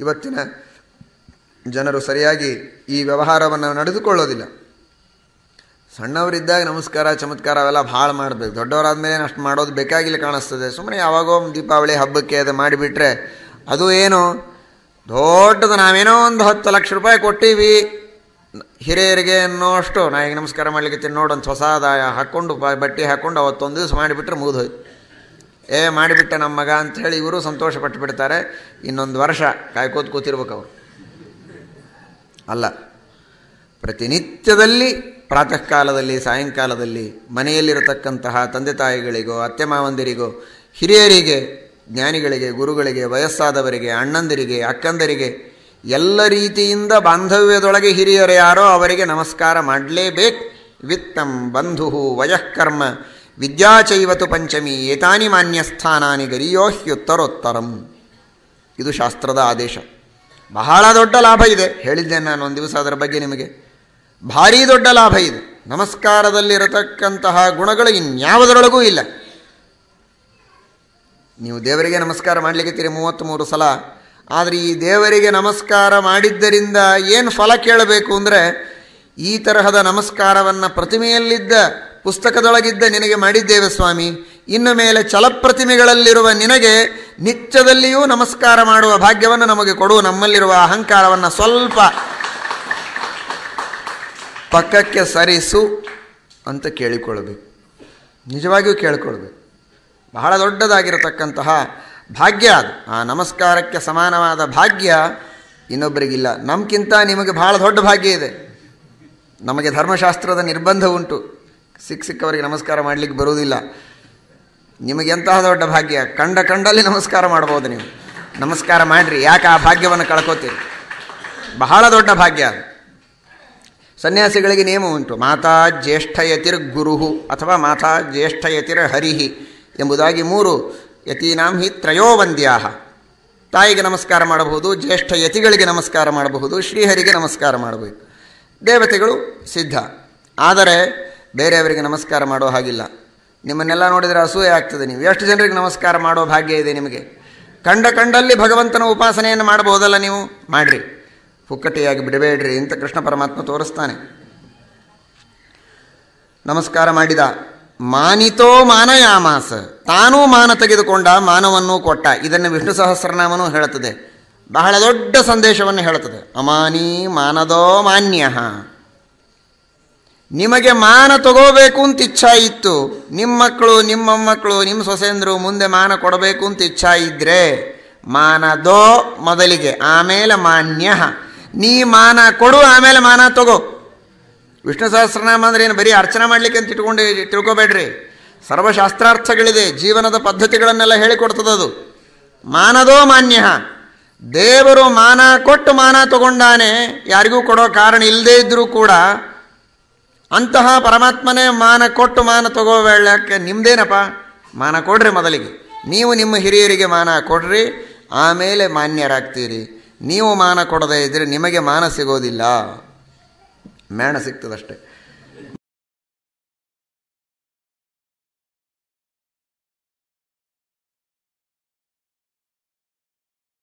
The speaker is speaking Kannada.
ಇವತ್ತಿನ ಜನರು ಸರಿಯಾಗಿ ಈ ವ್ಯವಹಾರವನ್ನು ನಡೆದುಕೊಳ್ಳೋದಿಲ್ಲ. ಸಣ್ಣವರಿದ್ದಾಗ ನಮಸ್ಕಾರ, ಚಮತ್ಕಾರ ಅವೆಲ್ಲ ಭಾಳ ಮಾಡಬೇಕು. ದೊಡ್ಡವರಾದ್ಮೇಲೆ ಅಷ್ಟು ಮಾಡೋದು ಬೇಕಾಗಿಲ್ಲ ಕಾಣಿಸ್ತದೆ. ಸುಮ್ಮನೆ ಯಾವಾಗೋ ದೀಪಾವಳಿ ಹಬ್ಬಕ್ಕೆ ಅದು ಮಾಡಿಬಿಟ್ರೆ ಅದು ಏನು? ದೊಡ್ಡದು. ನಾವೇನೋ ಒಂದು ಹತ್ತು ಲಕ್ಷ ರೂಪಾಯಿ ಕೊಟ್ಟೀವಿ. ಹಿರಿಯರಿಗೆ ಅನ್ನೋಷ್ಟು ನಾ ಈಗ ನಮಸ್ಕಾರ ಮಾಡಲಿಕ್ಕೆ ನೋಡು ಒಂದು ಹೊಸ ಆದಾಯ ಹಾಕ್ಕೊಂಡು ಬಟ್ಟೆ ಹಾಕ್ಕೊಂಡು ಅವತ್ತೊಂದು ದಿವಸ ಮಾಡಿಬಿಟ್ರೆ ಮುಗಿದು ಹೋಯ್ತು. ಏ, ಮಾಡಿಬಿಟ್ಟೆ ನಮ್ಮ ಮಗ ಅಂತ ಹೇಳಿ ಇವರು ಸಂತೋಷ ಬಿಡ್ತಾರೆ. ಇನ್ನೊಂದು ವರ್ಷ ಕಾಯ್ಕೋತ ಕೂತಿರ್ಬೇಕು ಅವರು. ಅಲ್ಲ, ಪ್ರತಿನಿತ್ಯದಲ್ಲಿ ಪ್ರಾತಃ ಕಾಲದಲ್ಲಿ ಸಾಯಂಕಾಲದಲ್ಲಿ, ಮನೆಯಲ್ಲಿರತಕ್ಕಂತಹ ತಂದೆ ತಾಯಿಗಳಿಗೋ, ಅತ್ತೆ ಮಾವಂದಿರಿಗೋ, ಹಿರಿಯರಿಗೆ, ಜ್ಞಾನಿಗಳಿಗೆ, ಗುರುಗಳಿಗೆ, ವಯಸ್ಸಾದವರಿಗೆ, ಅಣ್ಣಂದಿರಿಗೆ, ಅಕ್ಕಂದರಿಗೆ, ಎಲ್ಲ ರೀತಿಯಿಂದ ಬಾಂಧವ್ಯದೊಳಗೆ ಹಿರಿಯರು ಯಾರೋ ಅವರಿಗೆ ನಮಸ್ಕಾರ ಮಾಡಲೇಬೇಕು. ವಿತ್ತಂ ಬಂಧು ವಯಃಕರ್ಮ. ವಿದ್ಯಾಚೈವತು ಪಂಚಮಿ ಏತಾನಿ ಮಾನ್ಯಸ್ಥಾನಾನಿ ಗರಿಯೋ ಹ್ಯುತ್ತರೋತ್ತರಂ. ಇದು ಶಾಸ್ತ್ರದ ಆದೇಶ. ಬಹಳ ದೊಡ್ಡ ಲಾಭ ಇದೆ. ಹೇಳಿದ್ದೆ ನಾನು ಒಂದು ದಿವಸ ಅದರ ಬಗ್ಗೆ ನಿಮಗೆ. ಭಾರೀ ದೊಡ್ಡ ಲಾಭ ಇದೆ. ನಮಸ್ಕಾರದಲ್ಲಿರತಕ್ಕಂತಹ ಗುಣಗಳು ಇನ್ಯಾವುದರೊಳಗೂ ಇಲ್ಲ. ನೀವು ದೇವರಿಗೆ ನಮಸ್ಕಾರ ಮಾಡಲಿಕ್ಕೆ ಮೂವತ್ತ್ಮೂರು ಸಲ. ಆದರೆ ಈ ದೇವರಿಗೆ ನಮಸ್ಕಾರ ಮಾಡಿದ್ದರಿಂದ ಏನು ಫಲ ಕೇಳಬೇಕು ಅಂದರೆ ಈ ತರಹದ ನಮಸ್ಕಾರವನ್ನು ಪ್ರತಿಮೆಯಲ್ಲಿದ್ದ ಪುಸ್ತಕದೊಳಗಿದ್ದ ನಿನಗೆ ಮಾಡಿದ್ದೇವೆ ಸ್ವಾಮಿ. ಇನ್ನು ಮೇಲೆ ಚಲಪ್ರತಿಮೆಗಳಲ್ಲಿರುವ ನಿನಗೆ ನಿತ್ಯದಲ್ಲಿಯೂ ನಮಸ್ಕಾರ ಮಾಡುವ ಭಾಗ್ಯವನ್ನು ನಮಗೆ ಕೊಡು. ನಮ್ಮಲ್ಲಿರುವ ಅಹಂಕಾರವನ್ನು ಸ್ವಲ್ಪ ಪಕ್ಕಕ್ಕೆ ಸರಿಸು ಅಂತ ಕೇಳಿಕೊಳ್ಳಬೇಕು. ನಿಜವಾಗಿಯೂ ಕೇಳಿಕೊಳ್ಬೇಕು ಬಹಳ ದೊಡ್ಡದಾಗಿರತಕ್ಕಂತಹ ಭಾಗ್ಯ ಅದು. ಆ ನಮಸ್ಕಾರಕ್ಕೆ ಸಮಾನವಾದ ಭಾಗ್ಯ ಇನ್ನೊಬ್ಬರಿಗಿಲ್ಲ. ನಮಗಿಂತ ನಿಮಗೆ ಬಹಳ ದೊಡ್ಡ ಭಾಗ್ಯ ಇದೆ. ನಮಗೆ ಧರ್ಮಶಾಸ್ತ್ರದ ನಿರ್ಬಂಧ ಉಂಟು. ಸಿಕ್ಕ ಸಿಕ್ಕವರಿಗೆ ನಮಸ್ಕಾರ ಮಾಡಲಿಕ್ಕೆ ಬರುವುದಿಲ್ಲ. ನಿಮಗೆ ಎಂತಹ ದೊಡ್ಡ ಭಾಗ್ಯ? ಕಂಡ ಕಂಡಲ್ಲಿ ನಮಸ್ಕಾರ ಮಾಡ್ಬೋದು ನೀವು. ನಮಸ್ಕಾರ ಮಾಡಿರಿ, ಯಾಕೆ ಆ ಭಾಗ್ಯವನ್ನು ಕಳ್ಕೋತೀರಿ? ಬಹಳ ದೊಡ್ಡ ಭಾಗ್ಯ. ಸನ್ಯಾಸಿಗಳಿಗೆ ನಿಯಮ ಉಂಟು. ಮಾತಾ ಜ್ಯೇಷ್ಠಯತಿರ್ ಗುರುಹು ಅಥವಾ ಮಾತಾ ಜ್ಯೇಷ್ಠಯತಿರ್ ಹರಿಹಿ ಎಂಬುದಾಗಿ ಮೂರು ಯತೀನಾಂ ಹಿ ತ್ರಯೋವಂದ್ಯಾಹ. ತಾಯಿಗೆ ನಮಸ್ಕಾರ ಮಾಡಬಹುದು, ಜ್ಯೇಷ್ಠ ಯತಿಗಳಿಗೆ ನಮಸ್ಕಾರ ಮಾಡಬಹುದು, ಶ್ರೀಹರಿಗೆ ನಮಸ್ಕಾರ ಮಾಡಬೇಕು. ದೇವತೆಗಳು ಸಿದ್ಧ. ಆದರೆ ಬೇರೆಯವರಿಗೆ ನಮಸ್ಕಾರ ಮಾಡೋ ಹಾಗಿಲ್ಲ. ನಿಮ್ಮನ್ನೆಲ್ಲ ನೋಡಿದರೆ ಅಸೂಯೆ ಆಗ್ತದೆ ನೀವು. ಎಷ್ಟು ಜನರಿಗೆ ನಮಸ್ಕಾರ ಮಾಡೋ ಭಾಗ್ಯ ಇದೆ ನಿಮಗೆ? ಕಂಡ ಕಂಡಲ್ಲಿ ಭಗವಂತನ ಉಪಾಸನೆಯನ್ನು ಮಾಡಬಹುದಲ್ಲ ನೀವು? ಮಾಡಿರಿ. ಪುಕ್ಕಟೆಯಾಗಿ ಬಿಡಬೇಡ್ರಿ ಅಂತ ಕೃಷ್ಣ ಪರಮಾತ್ಮ ತೋರಿಸ್ತಾನೆ. ನಮಸ್ಕಾರ ಮಾಡಿದ. ಮಾನಿತೋ ಮಾನಯಾಮಾಸ. ತಾನೂ ಮಾನ ತೆಗೆದುಕೊಂಡ ಮಾನವನ್ನು ಕೊಟ್ಟ. ಇದನ್ನು ವಿಷ್ಣು ಸಹಸ್ರನಾಮನೂ ಹೇಳುತ್ತದೆ. ಬಹಳ ದೊಡ್ಡ ಸಂದೇಶವನ್ನು ಹೇಳುತ್ತದೆ. ಅಮಾನಿ ಮಾನದೋ ಮಾನ್ಯ. ನಿಮಗೆ ಮಾನ ತಗೋಬೇಕು ಅಂತ ಇಚ್ಛಾ ಇತ್ತು. ನಿಮ್ಮ ಮಕ್ಕಳು ನಿಮ್ಮ ಮಕ್ಕಳು ನಿಮ್ಮ ಸೊಸೆಂದರು ಮುಂದೆ ಮಾನ ಕೊಡಬೇಕು ಅಂತ ಇಚ್ಛಾ ಇದ್ದರೆ ಮಾನದೋ ಮೊದಲಿಗೆ, ಆಮೇಲೆ ಮಾನ್ಯ. ನೀ ಮಾನ ಕೊಡು, ಆಮೇಲೆ ಮಾನ ತಗೋ. ವಿಷ್ಣು ಸಹಸ್ರನಾಮ ಅಂದ್ರೆ ಏನು? ಬರೀ ಅರ್ಚನೆ ಮಾಡಲಿಕ್ಕೆ ಅಂತ ಇಟ್ಕೊಂಡು ತಿಳ್ಕೊಬೇಡ್ರಿ. ಸರ್ವಶಾಸ್ತ್ರಾರ್ಥಗಳಿದೆ, ಜೀವನದ ಪದ್ಧತಿಗಳನ್ನೆಲ್ಲ ಹೇಳಿಕೊಡ್ತದದು ಮಾನದೋ ಮಾನ್ಯ. ದೇವರು ಮಾನ ಕೊಟ್ಟು ಮಾನ ತಗೊಂಡಾನೆ ಯಾರಿಗೂ ಕೊಡೋ ಕಾರಣ ಇಲ್ಲದೇ ಇದ್ದರೂ ಕೂಡ ಅಂತಹ ಪರಮಾತ್ಮನೇ ಮಾನ ಕೊಟ್ಟು ಮಾನ ತಗೋಬೇಳಕ್ಕೆ ನಿಮ್ದೇನಪ್ಪ? ಮಾನ ಕೊಡ್ರಿ ಮೊದಲಿಗೆ. ನೀವು ನಿಮ್ಮ ಹಿರಿಯರಿಗೆ ಮಾನ ಕೊಡ್ರಿ, ಆಮೇಲೆ ಮಾನ್ಯರಾಗ್ತೀರಿ. ನೀವು ಮಾನ ಕೊಡದೇ ಇದ್ದರೆ ನಿಮಗೆ ಮಾನ ಸಿಗೋದಿಲ್ಲ. ಮೇಣ ಸಿಗ್ತದಷ್ಟೆ.